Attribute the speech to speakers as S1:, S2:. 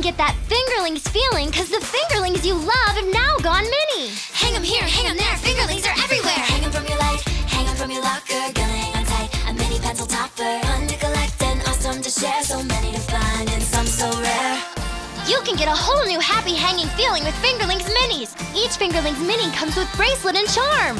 S1: get that fingerlings feeling because the fingerlings you love have now gone mini.
S2: Hang 'em here, hang 'em there, fingerlings are everywhere. Hang 'em from your light, hang 'em from your locker. Gonna hang on tight, a mini pencil topper. Fun to collect and awesome to share. So many to find and some so rare.
S1: You can get a whole new happy hanging feeling with Fingerlings Minis. Each Fingerlings Mini comes with bracelet and charm.